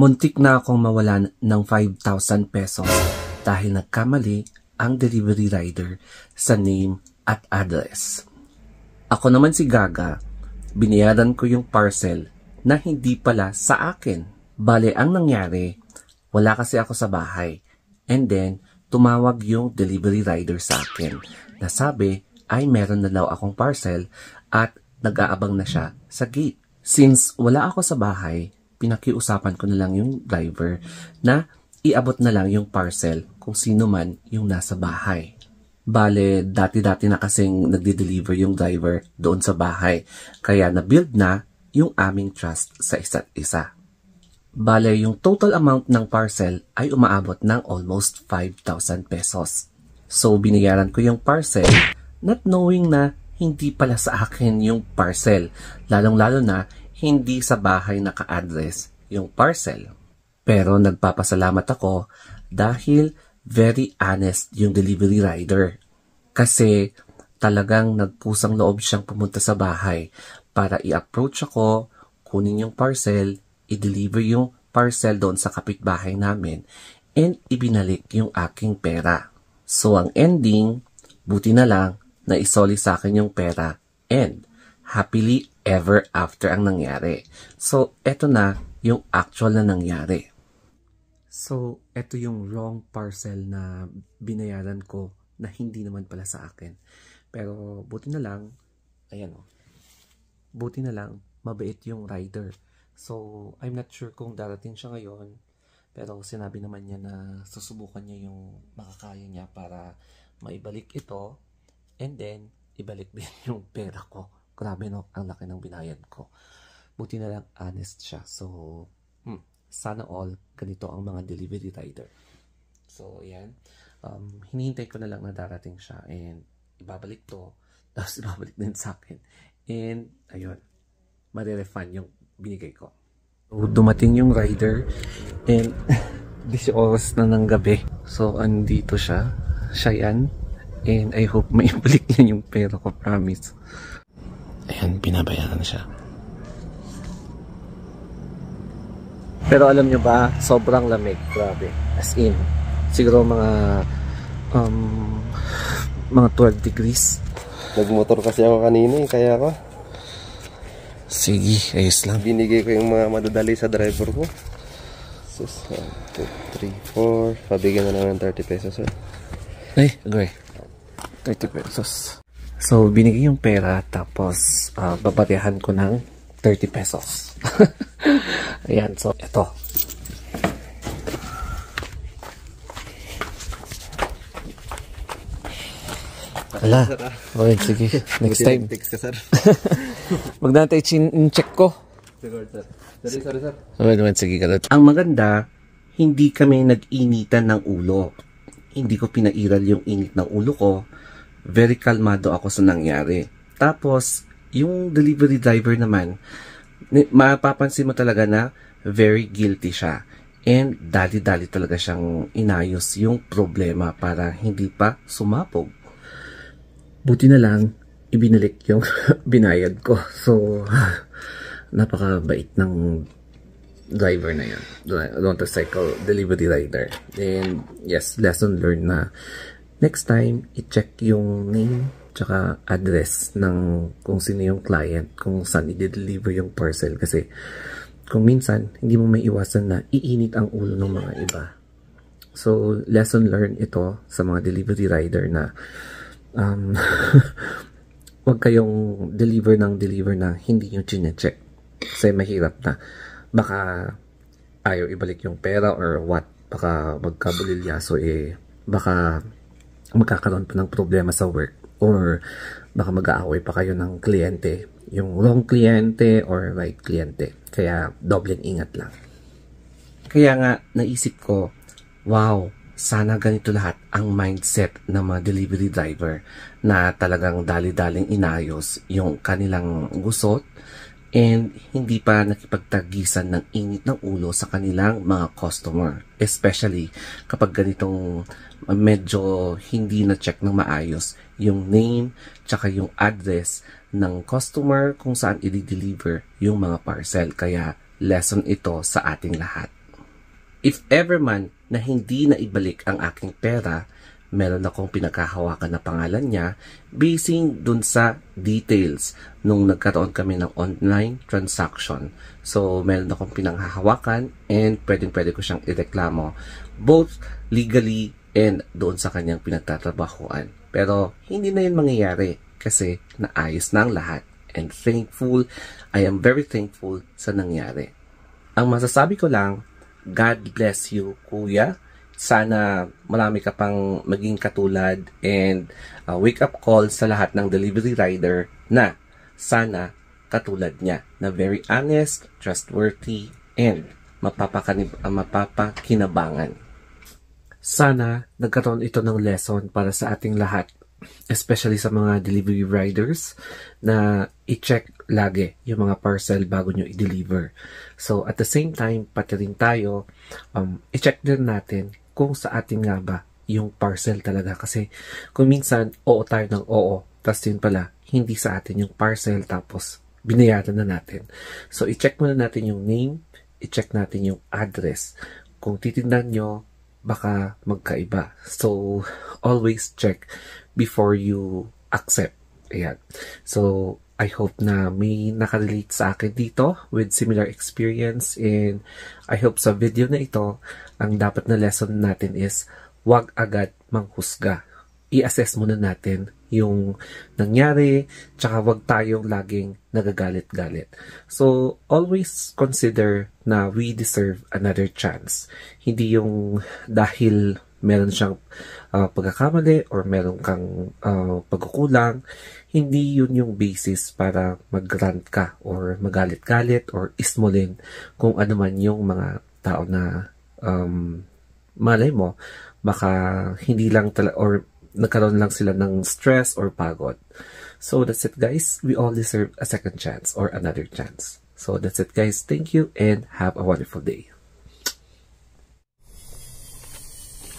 Muntik na akong mawalan ng 5,000 pesos dahil nagkamali ang delivery rider sa name at address. Ako naman si Gaga, binayaran ko yung parcel na hindi pala sa akin. Bale, ang nangyari, wala kasi ako sa bahay. And then, tumawag yung delivery rider sa akin na sabi ay meron na daw akong parcel at nag-aabang na siya sa gate. Since wala ako sa bahay, pinakiusapan ko na lang yung driver na iabot na lang yung parcel kung sino man yung nasa bahay. Bale, dati-dati na kasing nagde-deliver yung driver doon sa bahay. Kaya na-build na yung aming trust sa isa't isa. Bale, yung total amount ng parcel ay umaabot ng almost 5,000 pesos. So, binayaran ko yung parcel not knowing na hindi pala sa akin yung parcel. Lalong-lalo na hindi sa bahay naka-address yung parcel. Pero nagpapasalamat ako dahil very honest yung delivery rider. Kasi talagang nagpusang loob siyang pumunta sa bahay para i-approach ako, kunin yung parcel, i-deliver yung parcel doon sa kapitbahay namin, and ibinalik yung aking pera. So ang ending, buti na lang na isoli sa akin yung pera and happily ever after ang nangyari. So, eto na yung actual na nangyari. So, eto yung wrong parcel na binayaran ko na hindi naman pala sa akin. Pero, buti na lang, ayan o, buti na lang, mabait yung rider. So, I'm not sure kung darating siya ngayon, pero sinabi naman niya na susubukan niya yung makakaya niya para maibalik ito, and then, ibalik din yung pera ko. Grabe no, ang laki ng binayad ko. Buti na lang honest siya. So, hmm, sana all ganito ang mga delivery rider. So, yan. Um, hinihintay ko na lang na darating siya and ibabalik to. Tapos ibabalik din sa akin. And, ayun, marirefund yung binigay ko. So, dumating yung rider and 10 oras na ng gabi. So, andito siya. Siya yan. And I hope may ibalik niya yung pera ko, promise. Ayan, binabayaran siya. Pero alam nyo ba, sobrang lamig. Grabe. As in, siguro mga um, mga 12 degrees. Nagmotor kasi ako kanina eh, kaya ako. Sige, ayos lang. Binigay ko yung mga madadali sa driver ko. Sus, 1, 2, 3, 4. Pabigyan na lang ng 30 pesos sir. Ay, agree. 30 pesos. So, binigay yung pera tapos uh, babayahan ko ng 30 pesos. Ayan, so ito. Ala. Okay, sige. Next time. Text ka sir. Magdantay chin-check ko. Sorry sir. Sorry, sorry sir. Okay naman, sige ka Ang maganda, hindi kami nag-initan ng ulo. Hindi ko pinairal yung init ng ulo ko. Very kalmado ako sa nangyari. Tapos, yung delivery driver naman, mapapansin mo talaga na very guilty siya. And dali-dali talaga siyang inayos yung problema para hindi pa sumapog. Buti na lang, ibinalik yung binayad ko. So, napakabait ng driver na yan. Motorcycle delivery rider. And yes, lesson learned na next time, i-check yung name tsaka address ng kung sino yung client, kung saan i-deliver yung parcel. Kasi kung minsan, hindi mo may iwasan na iinit ang ulo ng mga iba. So, lesson learned ito sa mga delivery rider na um, wag kayong deliver ng deliver na hindi nyo chinecheck. Kasi mahirap na. Baka ayaw ibalik yung pera or what. Baka magkabulilyaso eh. Baka magkakaroon pa ng problema sa work or baka mag-aaway pa kayo ng kliyente yung wrong kliyente or right kliyente. Kaya dobleng ingat lang. Kaya nga naisip ko wow sana ganito lahat ang mindset ng mga delivery driver na talagang dali-daling inayos yung kanilang gusot and hindi pa nakipagtagisan ng init ng ulo sa kanilang mga customer. Especially kapag ganitong medyo hindi na check ng maayos yung name tsaka yung address ng customer kung saan i-deliver yung mga parcel. Kaya lesson ito sa ating lahat. If ever man na hindi na ibalik ang aking pera, meron akong pinagkahawakan na pangalan niya basing dun sa details nung nagkaroon kami ng online transaction. So, meron akong pinanghahawakan and pwedeng pwede ko siyang ireklamo both legally and doon sa kanyang pinagtatrabahuan. Pero, hindi na yun mangyayari kasi naayos na ang lahat. And thankful, I am very thankful sa nangyari. Ang masasabi ko lang, God bless you, kuya sana marami ka pang maging katulad and uh, wake up call sa lahat ng delivery rider na sana katulad niya na very honest, trustworthy, and mapapakanib, uh, mapapakinabangan. Sana nagkaroon ito ng lesson para sa ating lahat especially sa mga delivery riders na i-check lagi yung mga parcel bago nyo i-deliver. So, at the same time, pati rin tayo, um, i-check din natin kung sa atin nga ba yung parcel talaga. Kasi kung minsan, oo tayo ng oo, tapos yun pala, hindi sa atin yung parcel, tapos binayaran na natin. So, i-check muna natin yung name, i-check natin yung address. Kung titignan nyo, baka magkaiba. So, always check before you accept. Ayan. So, I hope na may nakarelate sa akin dito with similar experience and I hope sa video na ito, ang dapat na lesson natin is wag agad manghusga. I-assess muna natin yung nangyari, tsaka wag tayong laging nagagalit-galit. So, always consider na we deserve another chance. Hindi yung dahil meron siyang uh, pagkakamali or meron kang uh, pagkukulang, hindi yun yung basis para mag-rant ka or magalit-galit or ismolin kung ano man yung mga tao na um, malay mo, baka hindi lang tala or nagkaroon lang sila ng stress or pagod. So that's it guys. We all deserve a second chance or another chance. So that's it guys. Thank you and have a wonderful day.